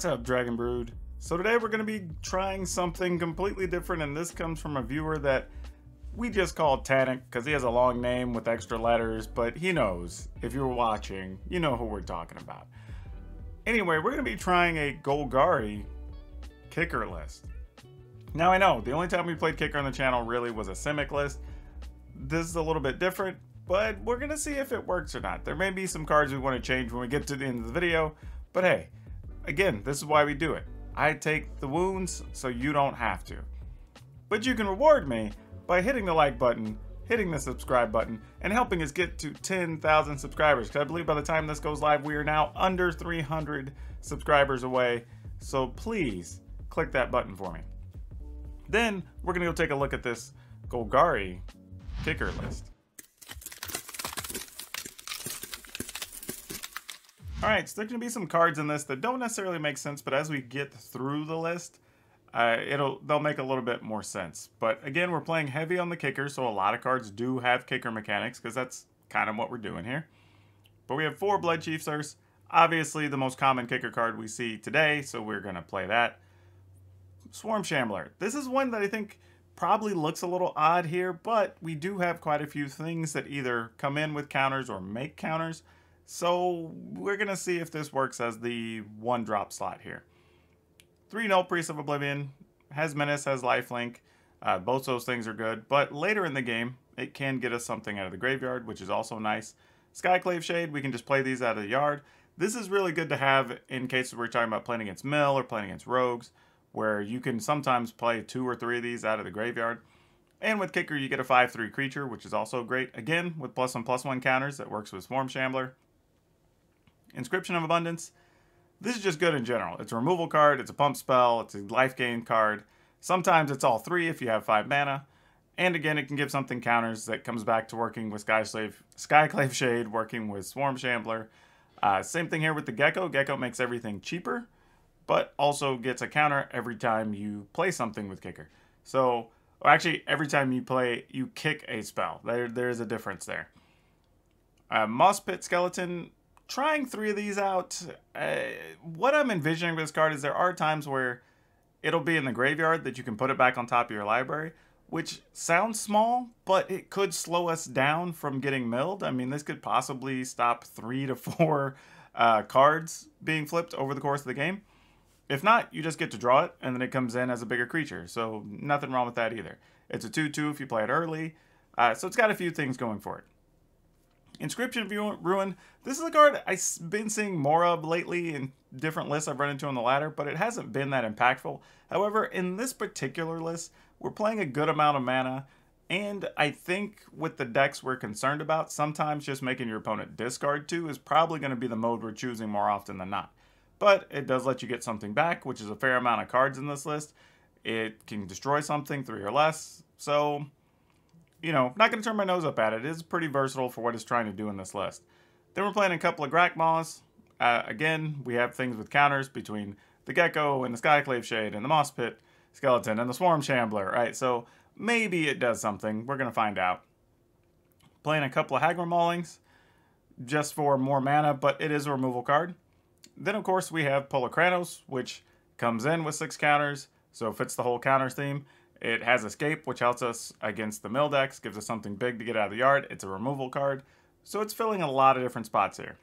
What's up, Dragon Brood? So today we're going to be trying something completely different, and this comes from a viewer that we just call Tanic because he has a long name with extra letters, but he knows. If you're watching, you know who we're talking about. Anyway, we're going to be trying a Golgari kicker list. Now I know, the only time we played kicker on the channel really was a Simic list. This is a little bit different, but we're going to see if it works or not. There may be some cards we want to change when we get to the end of the video, but hey, again, this is why we do it. I take the wounds so you don't have to. But you can reward me by hitting the like button, hitting the subscribe button, and helping us get to 10,000 subscribers. Because I believe by the time this goes live, we are now under 300 subscribers away. So please click that button for me. Then we're going to go take a look at this Golgari kicker list. Alright, so there's going to be some cards in this that don't necessarily make sense, but as we get through the list, uh, it'll they'll make a little bit more sense. But again, we're playing heavy on the kicker, so a lot of cards do have kicker mechanics, because that's kind of what we're doing here. But we have four Bloodchief's Thirsts, obviously the most common kicker card we see today, so we're going to play that. Swarm Shambler. This is one that I think probably looks a little odd here, but we do have quite a few things that either come in with counters or make counters. So we're going to see if this works as the one drop slot here. Three Nullpriest of Oblivion, has Menace, has Lifelink. Uh, both those things are good, but later in the game, it can get us something out of the graveyard, which is also nice. Skyclave Shade, we can just play these out of the yard. This is really good to have in cases we're talking about playing against Mill or playing against Rogues, where you can sometimes play two or three of these out of the graveyard. And with Kicker, you get a 5-3 creature, which is also great. Again, with plus one, plus one counters that works with Swarm Shambler. Inscription of Abundance. This is just good in general. It's a removal card, it's a pump spell, it's a life gain card. Sometimes it's all three if you have five mana. And again, it can give something counters that comes back to working with Skyclave, Skyclave Shade, working with Swarm Shambler. Uh, same thing here with the Gecko. Gecko makes everything cheaper, but also gets a counter every time you play something with Kicker. So, actually, every time you play, you kick a spell. There, There's a difference there. Uh, Moss Pit Skeleton trying three of these out, uh, what I'm envisioning with this card is there are times where it'll be in the graveyard that you can put it back on top of your library, which sounds small, but it could slow us down from getting milled. I mean, this could possibly stop three to four uh, cards being flipped over the course of the game. If not, you just get to draw it, and then it comes in as a bigger creature, so nothing wrong with that either. It's a 2-2 if you play it early, uh, so it's got a few things going for it. Inscription Ruin. This is a card I've been seeing more of lately in different lists I've run into on the ladder, but it hasn't been that impactful. However, in this particular list, we're playing a good amount of mana, and I think with the decks we're concerned about, sometimes just making your opponent discard two is probably going to be the mode we're choosing more often than not. But it does let you get something back, which is a fair amount of cards in this list. It can destroy something, three or less, so you know, not going to turn my nose up at it. It is pretty versatile for what it's trying to do in this list. Then we're playing a couple of Grakmaws. Uh, again, we have things with counters between the Gecko and the Skyclave Shade and the Moss Pit Skeleton and the Swarm Shambler, right? So maybe it does something. We're going to find out. Playing a couple of Hagra Maulings just for more mana, but it is a removal card. Then, of course, we have Polukranos, which comes in with six counters, so fits the whole counters theme. It has Escape, which helps us against the mill decks, gives us something big to get out of the yard. It's a removal card, so it's filling a lot of different spots here.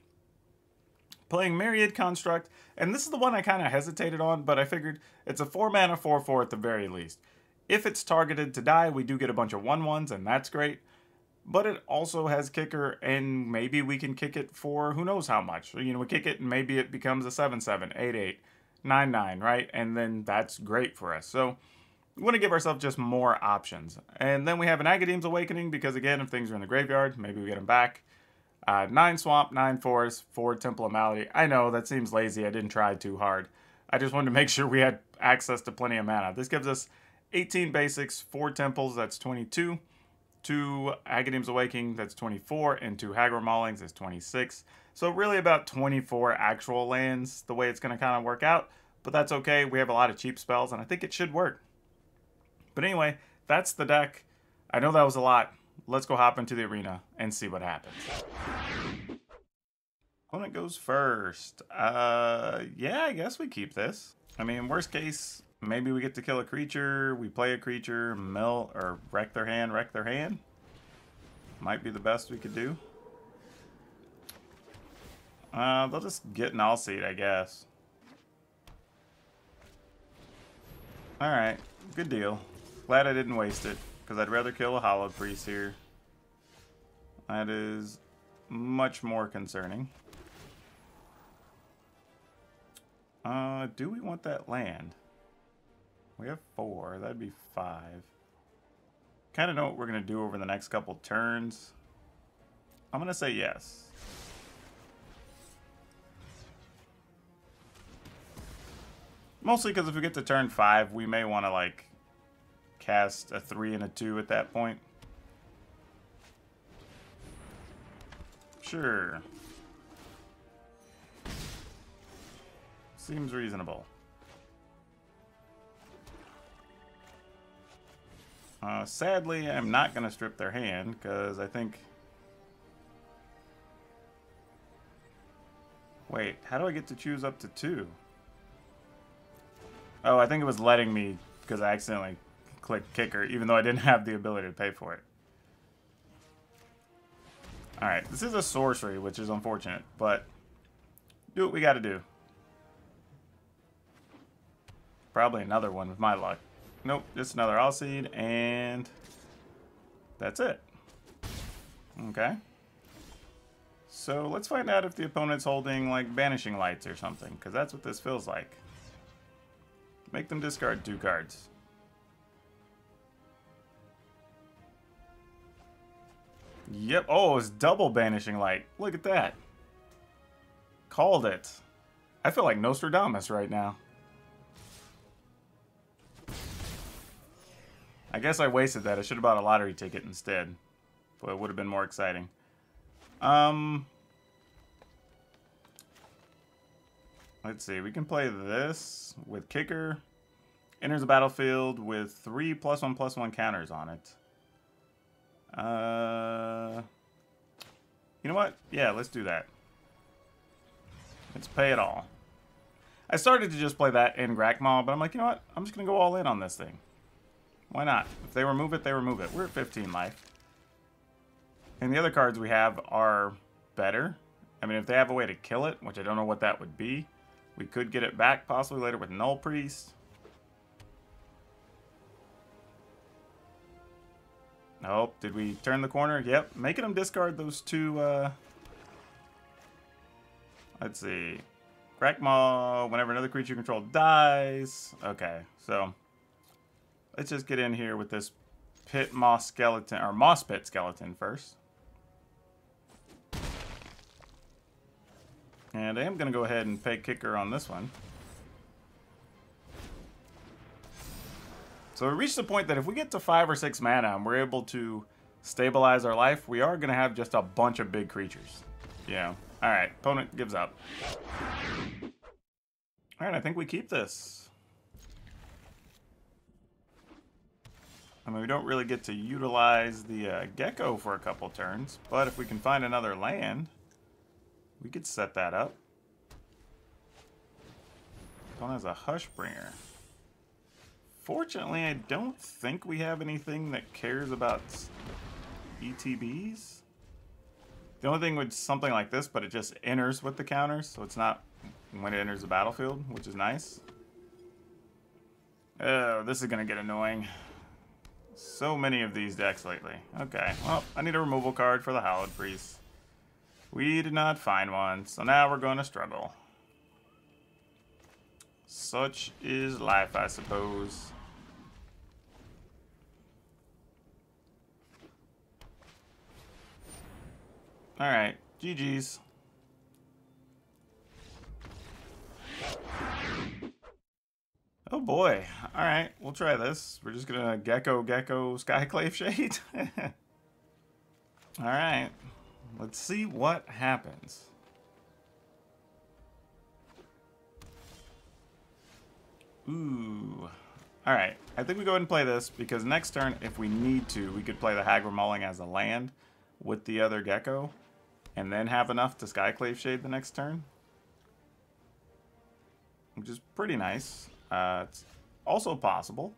Playing Myriad Construct, and this is the one I kind of hesitated on, but I figured it's a 4 mana 4 4 at the very least. If it's targeted to die, we do get a bunch of 1 1s, and that's great. But it also has kicker, and maybe we can kick it for who knows how much. You know, we kick it, and maybe it becomes a 7 7, 8 8, 9 9, right? And then that's great for us. So we want to give ourselves just more options. And then we have an Agadeem's Awakening because, again, if things are in the graveyard, maybe we get them back. Uh, nine Swamp, nine Forest, four Temple of Malady. I know, that seems lazy. I didn't try too hard. I just wanted to make sure we had access to plenty of mana. This gives us 18 basics, four Temples, that's 22. Two Agadeem's Awakening, that's 24. And two Hagra Maulings, that's 26. So really about 24 actual lands, the way it's going to kind of work out. But that's okay. We have a lot of cheap spells, and I think it should work. But anyway, that's the deck. I know that was a lot. Let's go hop into the arena and see what happens. Opponent goes first. Uh, yeah, I guess we keep this. I mean, worst case, maybe we get to kill a creature, we play a creature, mill, or wreck their hand, wreck their hand. Might be the best we could do. Uh, they'll just get an Alseid, I guess. Alright, good deal. Glad I didn't waste it, because I'd rather kill a Hallowed Priest here. That is much more concerning. Uh, do we want that land? We have four. That'd be five. Kind of know what we're going to do over the next couple turns. I'm going to say yes. Mostly because if we get to turn five, we may want to, like, cast a three and a two at that point. Sure. Seems reasonable. Uh, sadly, I'm not going to strip their hand, because I think... Wait, how do I get to choose up to two? Oh, I think it was letting me, because I accidentally clicked kicker, even though I didn't have the ability to pay for it. Alright, this is a sorcery, which is unfortunate, but do what we gotta do. Probably another one with my luck. Nope, just another Alseid, and that's it. Okay. So let's find out if the opponent's holding, like, Banishing Lights or something, because that's what this feels like. Make them discard two cards. Yep. Oh, it's double Banishing Light. Look at that. Called it. I feel like Nostradamus right now. I guess I wasted that. I should have bought a lottery ticket instead. But it would have been more exciting. Um... Let's see. We can play this with Kicker. Enters the battlefield with three plus one plus one counters on it. Uh, you know what? Yeah, let's do that. Let's pay it all. I started to just play that in Grakmaw, but I'm like, you know what? I'm just going to go all in on this thing. Why not? If they remove it, they remove it. We're at 15 life. And the other cards we have are better. I mean, if they have a way to kill it, which I don't know what that would be, we could get it back possibly later with Nullpriest. Oh, did we turn the corner? Yep, making them discard those two, uh... Let's see. Grakmaw, whenever another creature you control dies. Okay, so... Let's just get in here with this pit moss skeleton, or moss pit skeleton first. And I am going to go ahead and pay kicker on this one. So we reached the point that if we get to five or six mana and we're able to stabilize our life, we are going to have just a bunch of big creatures. Yeah. All right. Opponent gives up. All right. I think we keep this. I mean, we don't really get to utilize the uh, gecko for a couple turns, but if we can find another land, we could set that up. One has a Hushbringer. Fortunately, I don't think we have anything that cares about ETBs. The only thing with something like this, but it just enters with the counters, so it's not when it enters the battlefield, which is nice. Oh, this is going to get annoying. So many of these decks lately. Okay, well, I need a removal card for the Hallowed Priest. We did not find one, so now we're going to struggle. Such is life, I suppose. Alright, GG's. Oh boy. Alright, we'll try this. We're just gonna Gecko Gecko Skyclave Shade. Alright. Let's see what happens. Ooh. Alright, I think we go ahead and play this, because next turn, if we need to, we could play the Hagra Mauling as a land with the other Gecko and then have enough to Skyclave Shade the next turn. Which is pretty nice. Uh, it's also possible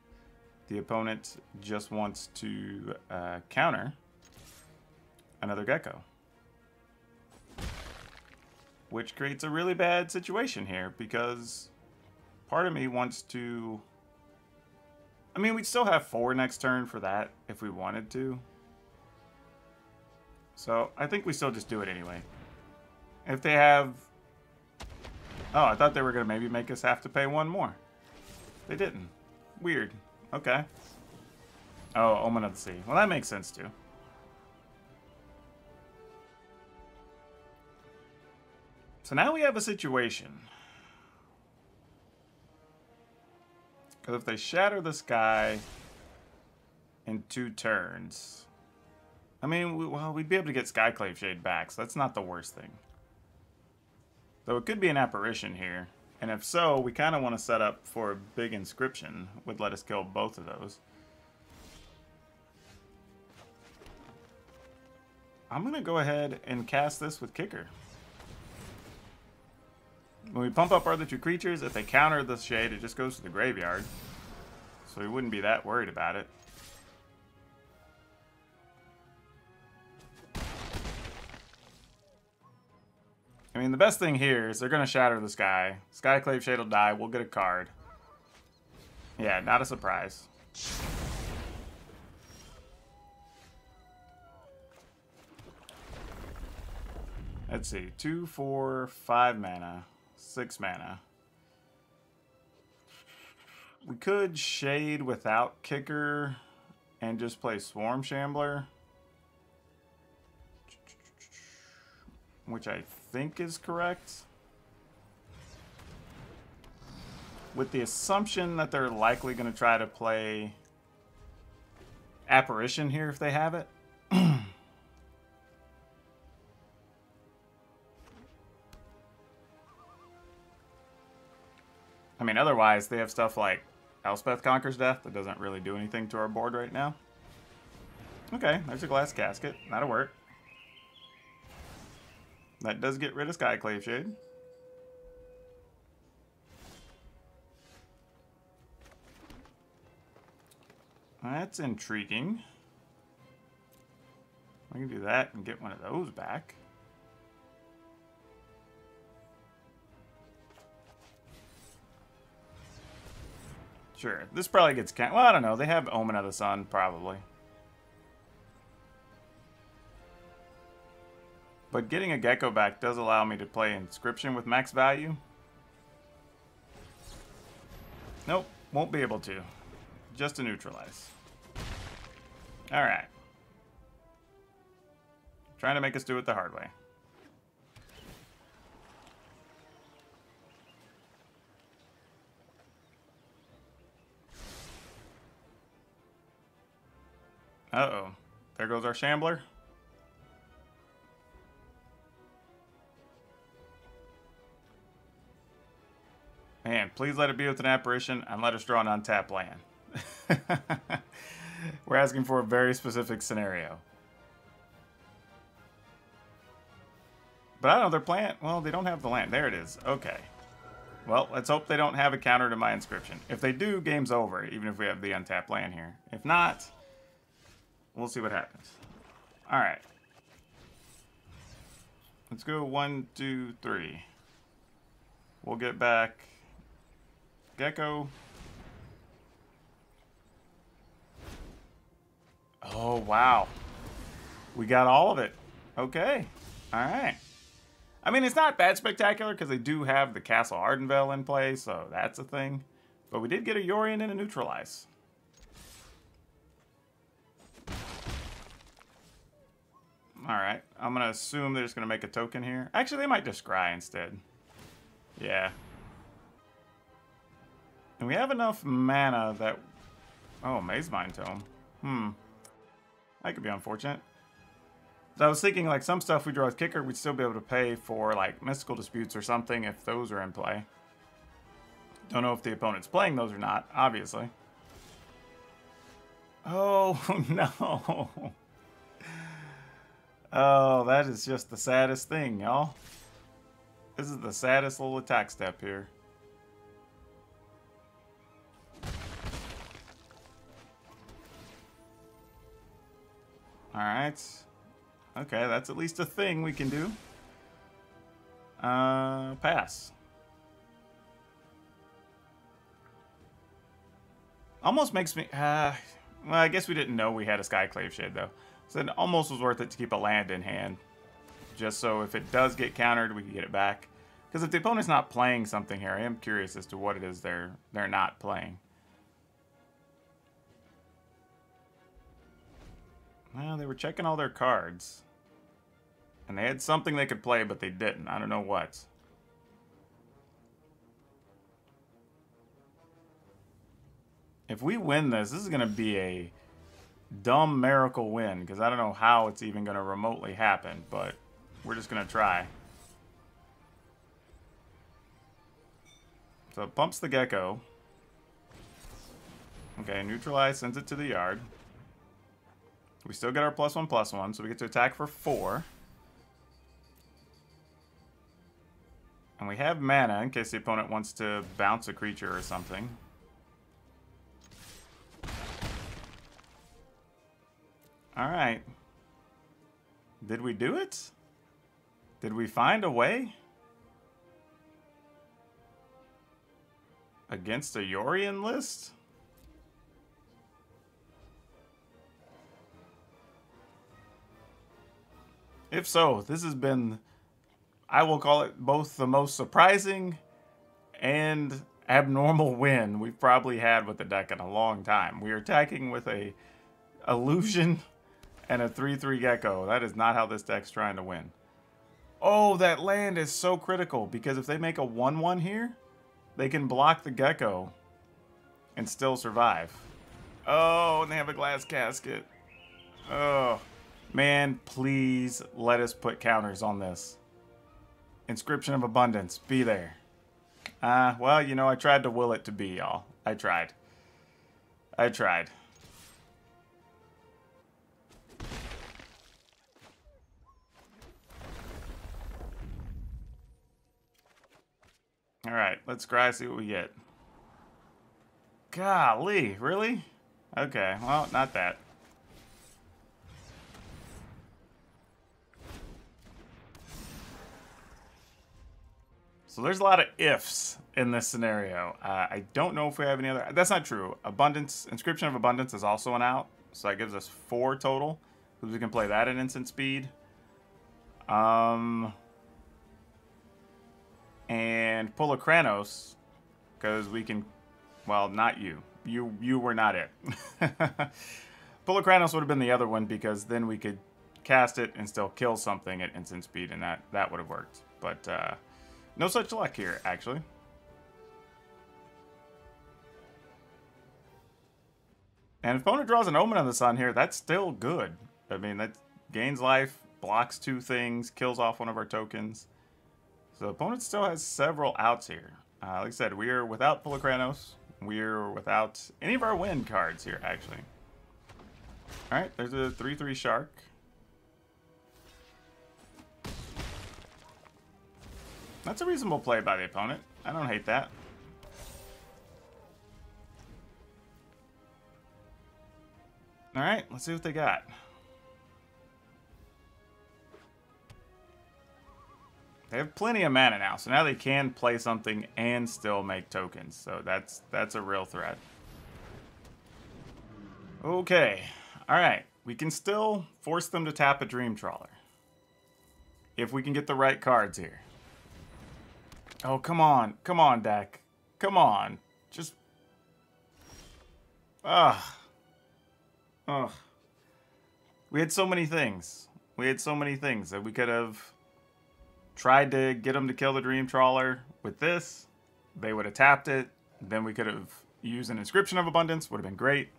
the opponent just wants to uh, counter another Gecko. Which creates a really bad situation here because part of me wants to... I mean, we'd still have four next turn for that if we wanted to. So I think we still just do it anyway. If they have... Oh, I thought they were going to maybe make us have to pay one more. They didn't. Weird. Okay. Oh, Omen of the Sea. Well, that makes sense too. So now we have a situation. Because if they shatter the sky in two turns, I mean, we, well, we'd be able to get Skyclave Shade back, so that's not the worst thing. Though it could be an apparition here. And if so, we kind of want to set up for a big inscription. Would let us kill both of those. I'm going to go ahead and cast this with Kicker. When we pump up our other two creatures, if they counter the Shade, it just goes to the graveyard. So we wouldn't be that worried about it. I mean, the best thing here is they're going to shatter the sky. Skyclave Shade will die. We'll get a card. Yeah, not a surprise. Let's see. Two, four, five mana. Six mana. We could Shade without Kicker and just play Swarm Shambler. Which I think is correct. With the assumption that they're likely going to try to play Apparition here if they have it. I mean, otherwise, they have stuff like Elspeth Conquers Death that doesn't really do anything to our board right now. Okay, there's a glass casket. That'll work. That does get rid of Skyclave Shade. That's intriguing. I can do that and get one of those back. Sure, this probably gets... Well, I don't know. They have Omen of the Sun, probably. But getting a Gecko back does allow me to play Inscription with max value. Nope, won't be able to. Just to neutralize. Alright. Trying to make us do it the hard way. Uh-oh. There goes our Shambler. Man, please let it be with an apparition and let us draw an untapped land. We're asking for a very specific scenario. But I don't know, their plant, well, they don't have the land. There it is. Okay. Well, let's hope they don't have a counter to my inscription. If they do, game's over, even if we have the untapped land here. If not, we'll see what happens. Alright. Let's go one, two, three. We'll get back Gecko. Oh, wow. We got all of it. Okay. All right. I mean, it's not that spectacular because they do have the Castle Ardenvale in play, so that's a thing. But we did get a Yorion and a Neutralize. Alright, I'm going to assume they're just going to make a token here. Actually, they might just scry instead. Yeah, and we have enough mana that... Oh, Mazemind Tome. Hmm. That could be unfortunate. So I was thinking, like, some stuff we draw with Kicker, we'd still be able to pay for, like, Mystical Disputes or something if those are in play. Don't know if the opponent's playing those or not, obviously. Oh, no. Oh, that is just the saddest thing, y'all. This is the saddest little attack step here. Alright. Okay, that's at least a thing we can do. Uh, pass. Almost makes me... Uh, well, I guess we didn't know we had a Skyclave Shade, though. So it almost was worth it to keep a land in hand. Just so if it does get countered, we can get it back. Because if the opponent's not playing something here, I am curious as to what it is they're they're not playing. Well, they were checking all their cards. And they had something they could play, but they didn't. I don't know what. If we win this, this is going to be a dumb miracle win. Because I don't know how it's even going to remotely happen. But we're just going to try. So it bumps the gecko. Okay, neutralize, sends it to the yard. We still get our plus one, plus one, so we get to attack for four. And we have mana in case the opponent wants to bounce a creature or something. Alright. Did we do it? Did we find a way? Against a Yorion list? If so, this has been, I will call it both the most surprising and abnormal win we've probably had with the deck in a long time. We are attacking with a illusion and a 3-3 gecko. That is not how this deck's trying to win. Oh, that land is so critical because if they make a 1-1 here, they can block the gecko and still survive. Oh, and they have a glass casket. Oh. Man, please let us put counters on this. Inscription of Abundance, be there. Uh, well, you know, I tried to will it to be, y'all. I tried. I tried. Alright, let's scry, see what we get. Golly, really? Okay, well, not that. So there's a lot of ifs in this scenario. Uh, I don't know if we have any other... That's not true. Abundance, Inscription of Abundance is also an out. So that gives us four total. Because we can play that at instant speed. Um, and Polukranos, because we can... Well, not you. You you were not it. Polukranos would have been the other one because then we could cast it and still kill something at instant speed, and that, that would have worked. But... Uh, no such luck here, actually. And if opponent draws an Omen on the Sun here, that's still good. I mean, that gains life, blocks two things, kills off one of our tokens. So the opponent still has several outs here. Uh, like I said, we are without Polukranos. We are without any of our win cards here, actually. Alright, there's a 3-3 Shark. That's a reasonable play by the opponent. I don't hate that. Alright, let's see what they got. They have plenty of mana now, so now they can play something and still make tokens. So that's that's a real threat. Okay. Alright. We can still force them to tap a Dream Trawler. If we can get the right cards here. Oh, come on. Come on, deck. Come on. Just... Ugh. Ugh. We had so many things. We had so many things that we could have tried to get them to kill the Dream Trawler with this. They would have tapped it. Then we could have used an Inscription of Abundance. Would have been great.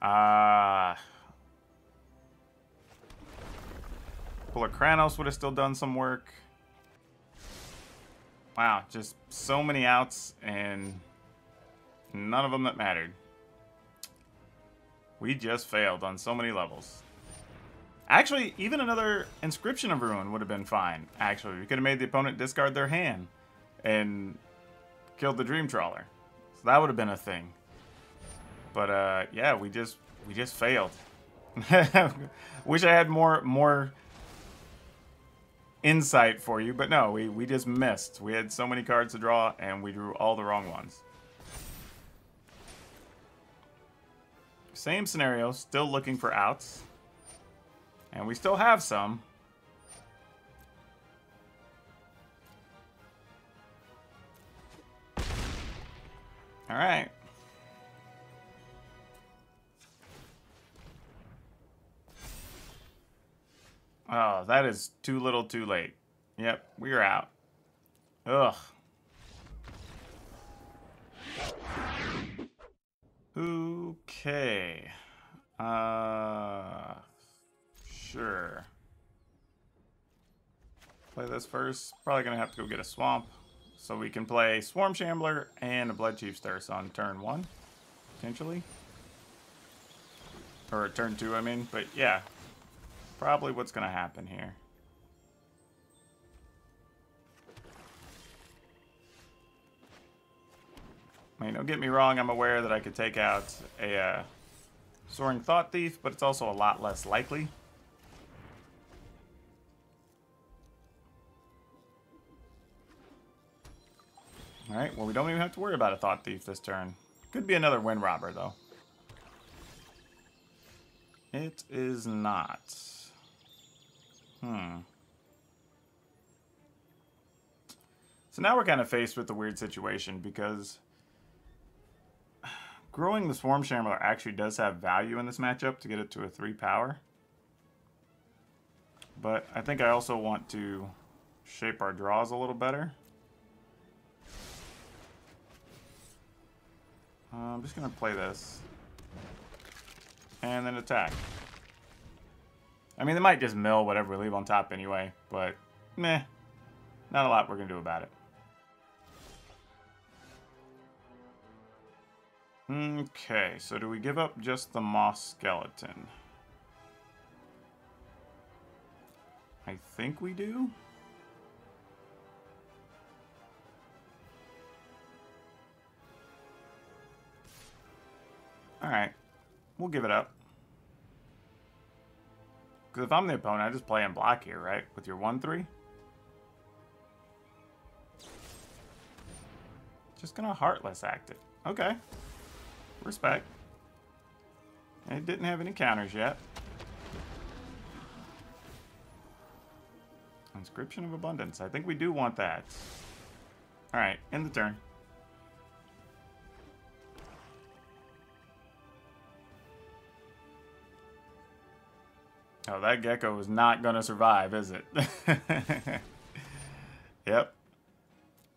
Uh... Polukranos would have still done some work. Wow, just so many outs and none of them that mattered. We just failed on so many levels. Actually, even another Inscription of Ruin would have been fine, actually. We could have made the opponent discard their hand and killed the Dream Trawler. So that would have been a thing. But, uh, yeah, we just, we just failed. Wish I had more, more insight for you, but no, we, we just missed. We had so many cards to draw, and we drew all the wrong ones. Same scenario, still looking for outs. And we still have some. Alright. Oh, that is too little too late. Yep, we're out. Ugh. Okay. Uh, sure. Play this first. Probably gonna have to go get a swamp. So we can play Swarm Shambler and a Bloodchief's Thirst on turn one, potentially. Or turn two, I mean. But yeah, probably what's gonna happen here. I mean, don't get me wrong, I'm aware that I could take out a uh, Soaring Thought Thief, but it's also a lot less likely. Alright, well we don't even have to worry about a Thought Thief this turn. Could be another Wind Robber, though. It is not. Hmm. So now we're kind of faced with a weird situation because growing the Swarm Shambler actually does have value in this matchup to get it to a 3 power. But I think I also want to shape our draws a little better. Uh, I'm just going to play this. And then attack. I mean, they might just mill whatever we leave on top anyway, but meh. Not a lot we're going to do about it. Okay, so do we give up just the moss skeleton? I think we do. Alright, we'll give it up. Because if I'm the opponent, I just play in block here, right? With your 1-3. Just gonna Heartless act it. Okay. Respect. It didn't have any counters yet. Inscription of Abundance. I think we do want that. Alright, end the turn. Oh, that gecko is not going to survive, is it? yep.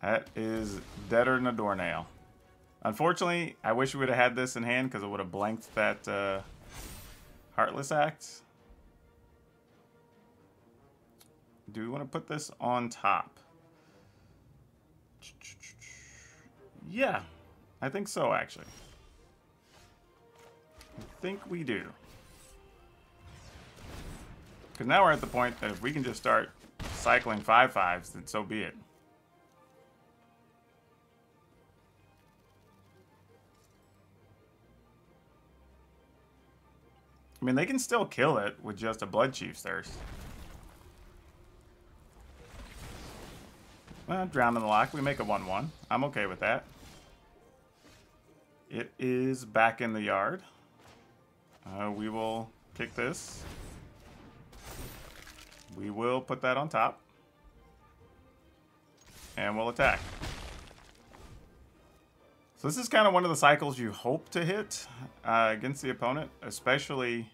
That is deader than a doornail. Unfortunately, I wish we would have had this in hand because it would have blanked that uh, Heartless Act. Do we want to put this on top? Yeah, I think so, actually. I think we do. Because now we're at the point that if we can just start cycling 5-5s, then so be it. I mean, they can still kill it with just a Bloodchief's Thirst. Well, drown in the Loch. We make a 1-1. I'm okay with that. It is back in the yard. Uh, we will kick this. We will put that on top. And we'll attack. So this is kind of one of the cycles you hope to hit uh, against the opponent, especially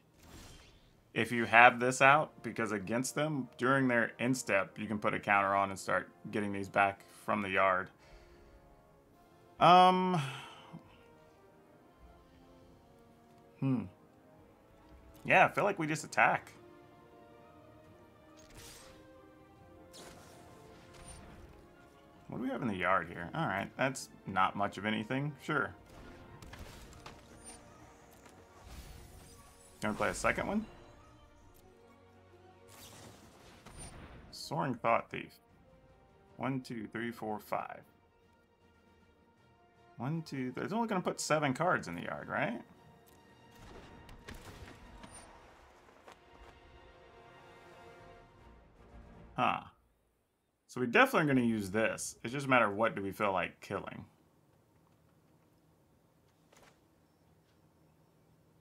if you have this out, because against them, during their instep, you can put a counter on and start getting these back from the yard. Um... Hmm. Yeah, I feel like we just attack. What do we have in the yard here? Alright, that's not much of anything. Sure. Gonna play a second one? Soaring Thought Thief. One, two, three, four, five. One, two. It's only going to put seven cards in the yard, right? Huh. We definitely are going to use this. It's just a matter of what do we feel like killing.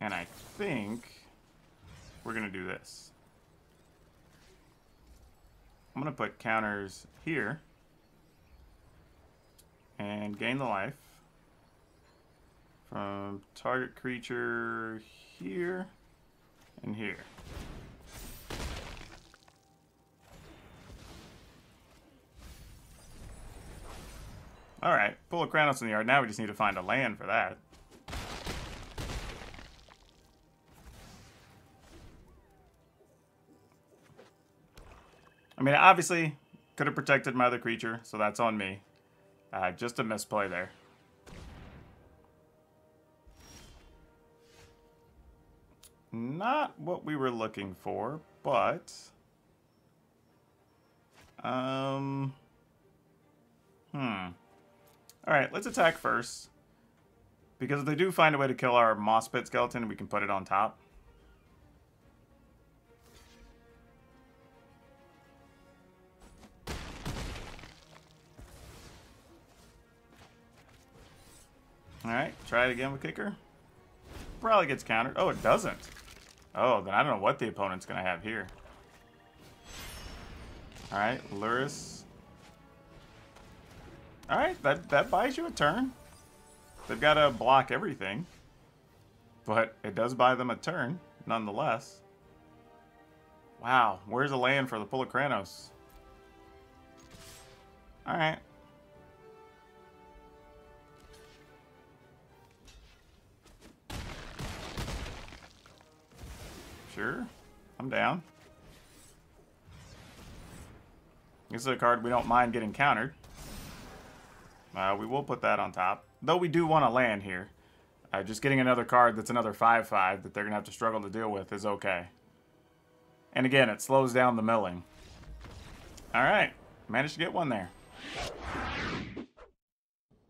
And I think we're going to do this. I'm going to put counters here and gain the life from target creature here and here. Alright, Polukranos in the yard. Now we just need to find a land for that. I mean, obviously, could have protected my other creature, so that's on me. Uh, just a misplay there. Not what we were looking for, but... Um... Hmm. Alright, let's attack first. Because if they do find a way to kill our Moss Pit skeleton, we can put it on top. Alright, try it again with kicker. Probably gets countered. Oh, it doesn't. Oh, then I don't know what the opponent's going to have here. Alright, Lurrus. Alright, that, that buys you a turn. They've got to block everything. But it does buy them a turn, nonetheless. Wow, where's the land for the Polukranos? Alright. Sure. I'm down. This is a card we don't mind getting countered. Uh, we will put that on top. Though we do want to land here. Uh, just getting another card that's another 5-5 that they're going to have to struggle to deal with is okay. And again, it slows down the milling. Alright. Managed to get one there.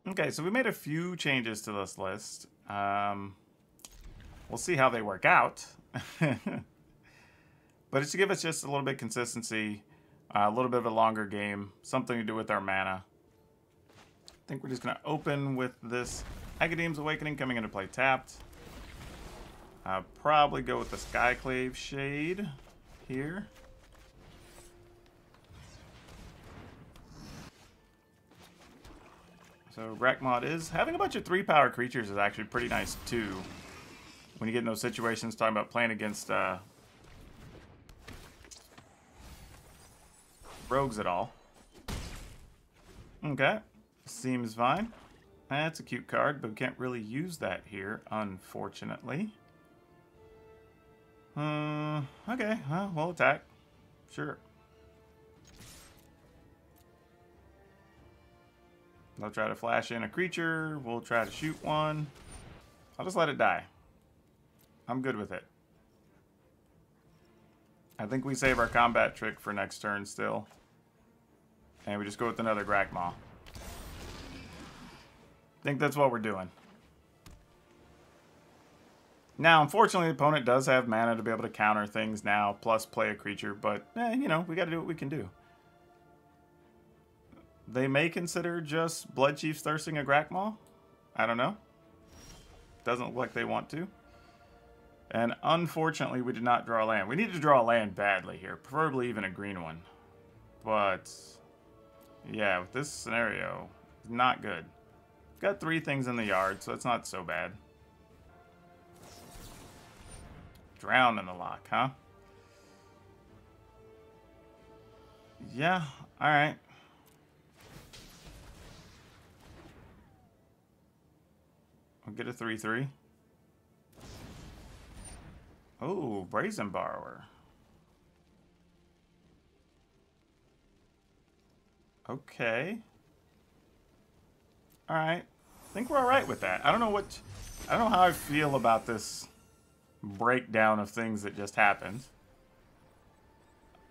Okay, so we made a few changes to this list. Um, we'll see how they work out. but it's to give us just a little bit consistency, a little bit of a longer game, something to do with our mana. I think we're just going to open with this Agadeem's Awakening coming into play tapped. Uh, probably go with the Skyclave Shade here. So Grakmaw is having a bunch of three power creatures is actually pretty nice too when you get in those situations talking about playing against uh, rogues at all. Okay, seems fine. That's a cute card, but we can't really use that here, unfortunately. Uh, okay, well, we'll attack. Sure. They'll try to flash in a creature. We'll try to shoot one. I'll just let it die. I'm good with it. I think we save our combat trick for next turn still. And we just go with another Grakmaw. I think that's what we're doing. Now, unfortunately, the opponent does have mana to be able to counter things now, plus play a creature, but, eh, you know, we got to do what we can do. They may consider just Bloodchief's Thirsting a Grakmaw. I don't know. Doesn't look like they want to. And unfortunately, we did not draw land. We need to draw land badly here, preferably even a green one. But, yeah, with this scenario, not good. Got three things in the yard, so it's not so bad. Drown in the Loch, huh? Yeah, alright. I'll get a 3-3. Oh, Brazen Borrower. Okay. Alright. I think we're alright with that. I don't know what... I don't know how I feel about this breakdown of things that just happened.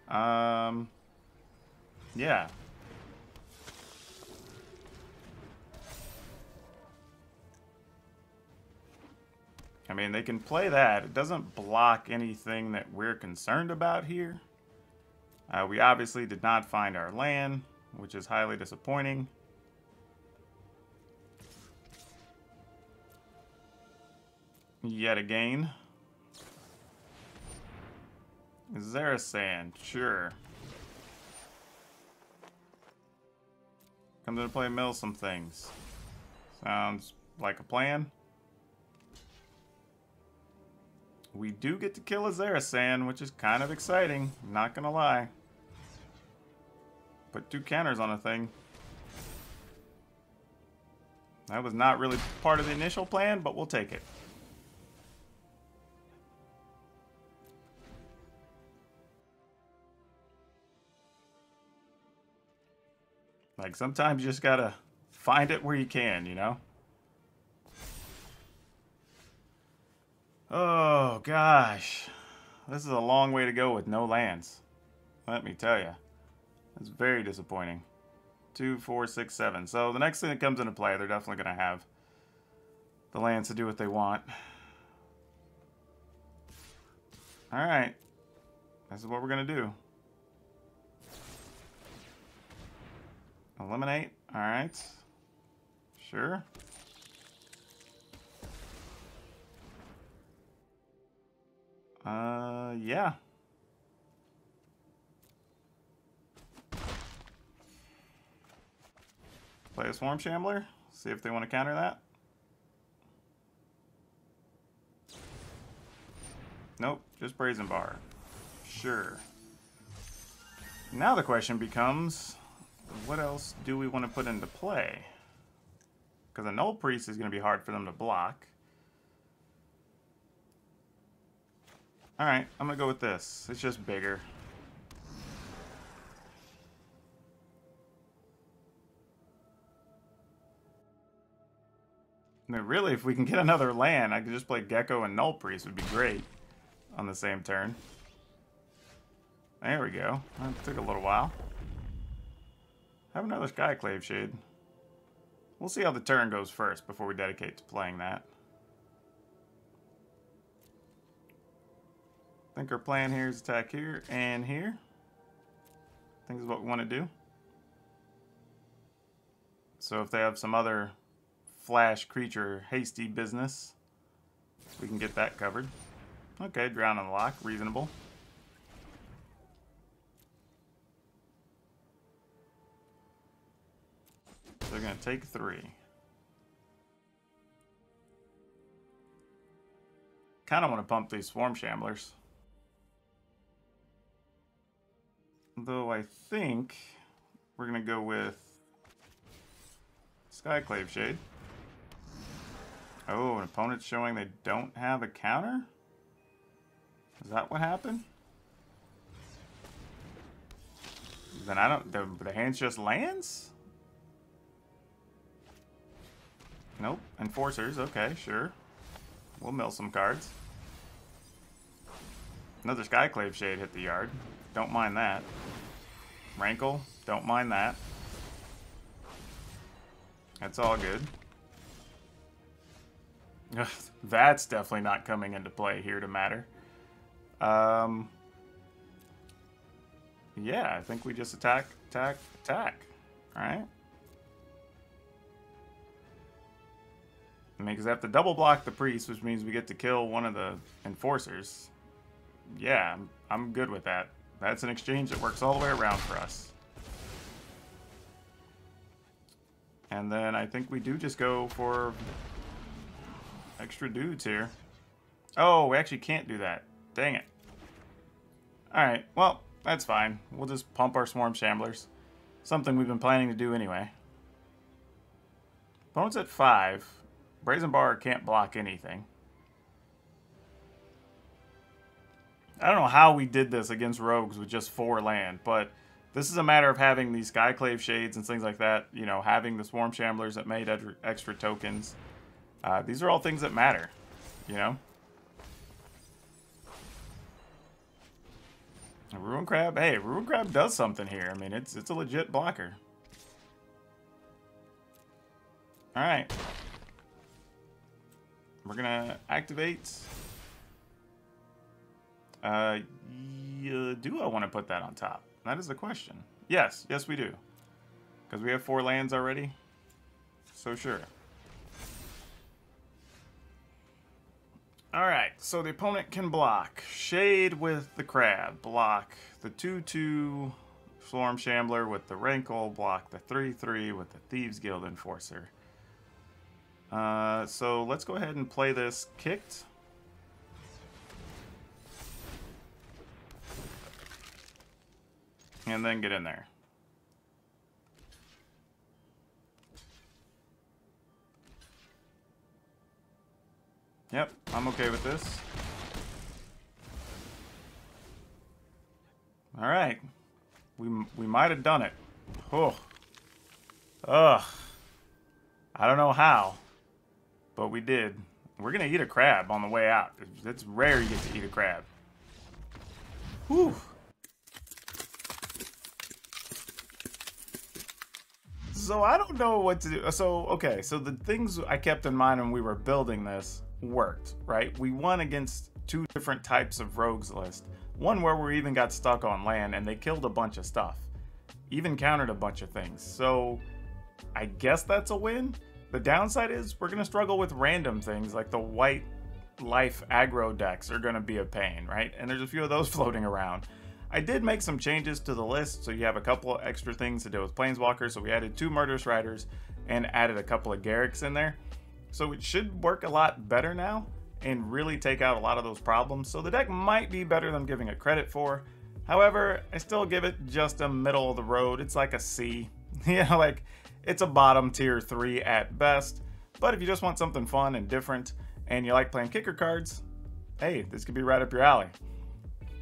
Um... Yeah. I mean, they can play that. It doesn't block anything that we're concerned about here. Uh, we obviously did not find our land, which is highly disappointing. Yet again. Zareth San, sure. Comes into play mill some things. Sounds like a plan. We do get to kill a Zareth San, which is kind of exciting, not gonna lie. Put two counters on a thing. That was not really part of the initial plan, but we'll take it. Like, sometimes you just gotta find it where you can, you know? Oh, gosh. This is a long way to go with no lands. Let me tell you. It's very disappointing. Two, four, six, seven. So the next thing that comes into play, they're definitely going to have the lands to do what they want. Alright. This is what we're going to do. Eliminate. Alright. Sure. Uh, yeah. Play a Swarm Shambler. See if they want to counter that. Nope, just Brazen Borrower. Sure. Now the question becomes, what else do we want to put into play? Because a Nullpriest is going to be hard for them to block. Alright, I'm going to go with this. It's just bigger. I mean, really, if we can get another land, I could just play Gecko and Nullpriest would be great on the same turn. There we go. That took a little while. Have another Skyclave Shade. We'll see how the turn goes first before we dedicate to playing that. I think our plan here is attack here and here. I think is what we want to do. So if they have some other flash creature hasty business, we can get that covered. Okay, drown in the Loch, reasonable. They're going to take three. Kind of want to pump these Swarm Shamblers. Though I think we're going to go with Skyclave Shade. Oh, an opponent's showing they don't have a counter? Is that what happened? Then I don't... The, the just lands? Nope. Enforcers. Okay, sure. We'll mill some cards. Another Skyclave Shade hit the yard. Don't mind that. Rankle. Don't mind that. That's all good. That's definitely not coming into play here to matter. Um, yeah, I think we just attack, attack, attack. Alright? I because I have to double block the priest, which means we get to kill one of the enforcers. Yeah, I'm, I'm good with that. That's an exchange that works all the way around for us. And then I think we do just go for extra dudes here. Oh, we actually can't do that. Dang it. Alright, well, that's fine. We'll just pump our Swarm Shamblers. Something we've been planning to do anyway. Opponent's at 5. Brazen Borrower can't block anything. I don't know how we did this against Rogues with just 4 land, but this is a matter of having these Skyclave Shades and things like that, you know, having the Swarm Shamblers that made extra tokens. Uh, these are all things that matter, you know? Ruin Crab, hey, Ruin Crab does something here. I mean, it's it's a legit blocker. All right. We're gonna activate. Uh, do I want to put that on top? That is the question. Yes, yes we do. Because we have four lands already. So sure. Alright, so the opponent can block. Shade with the Crab. Block the 2-2 Swarm Shambler with the Rankle. Block the 3-3 with the Thieves Guild Enforcer. Uh, so let's go ahead and play this kicked. And then get in there. Yep, I'm okay with this. All right. We, we might have done it. Oh. Ugh. I don't know how, but we did. We're going to eat a crab on the way out. It's rare you get to eat a crab. Whew. So I don't know what to do. So, okay, so the things I kept in mind when we were building this worked, right? We won against two different types of rogues list. One where we even got stuck on land and they killed a bunch of stuff. Even countered a bunch of things. So I guess that's a win. The downside is we're going to struggle with random things like the white life aggro decks are going to be a pain, right? And there's a few of those floating around. I did make some changes to the list, so you have a couple extra things to do with Planeswalkers. So we added two Murderous Riders and added a couple of Garruk's in there. So it should work a lot better now and really take out a lot of those problems. So the deck might be better than giving it credit for. However, I still give it just a middle of the road. It's like a C. yeah, like it's a bottom tier 3 at best. But if you just want something fun and different and you like playing kicker cards, hey, this could be right up your alley.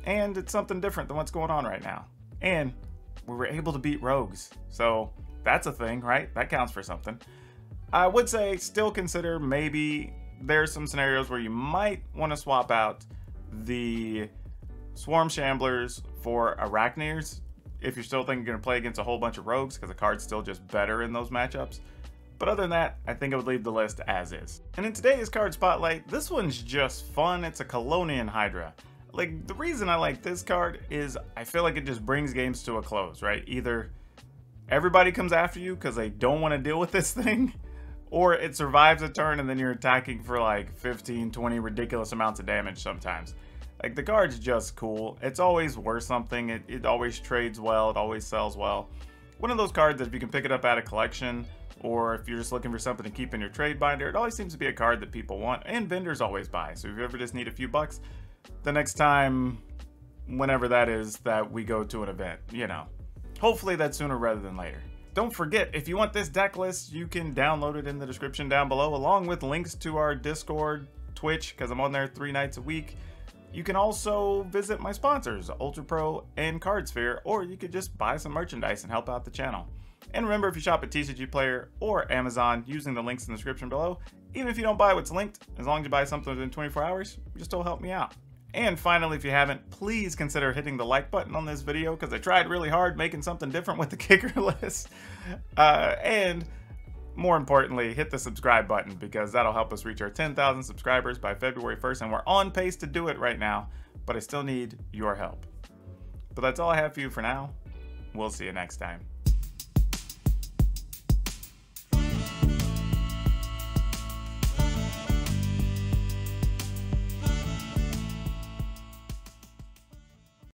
And it's something different than what's going on right now. And we were able to beat rogues. So that's a thing, right? That counts for something. I would say still consider maybe there's some scenarios where you might want to swap out the Swarm Shamblers for Arachnids if you're still thinking you're going to play against a whole bunch of rogues because the card's still just better in those matchups. But other than that, I think I would leave the list as is. And in today's card spotlight, this one's just fun. It's a Kalonian Hydra. Like, the reason I like this card is I feel like it just brings games to a close, right? Either everybody comes after you because they don't want to deal with this thing, or it survives a turn and then you're attacking for like 15, 20 ridiculous amounts of damage sometimes. Like the card's just cool. It's always worth something. It, it always trades well. It always sells well. One of those cards that if you can pick it up at a collection or if you're just looking for something to keep in your trade binder, it always seems to be a card that people want and vendors always buy. So if you ever just need a few bucks, the next time, whenever that is, that we go to an event, you know. Hopefully that's sooner rather than later. Don't forget, if you want this deck list, you can download it in the description down below, along with links to our Discord, Twitch, because I'm on there three nights a week. You can also visit my sponsors, Ultra Pro and Cardsphere, or you could just buy some merchandise and help out the channel. And remember, if you shop at TCG Player or Amazon using the links in the description below, even if you don't buy what's linked, as long as you buy something within 24 hours, you just still help me out. And finally, if you haven't, please consider hitting the like button on this video because I tried really hard making something different with the kicker list. Uh, and more importantly, hit the subscribe button because that'll help us reach our 10,000 subscribers by February 1st. And we're on pace to do it right now, but I still need your help. But that's all I have for you for now. We'll see you next time.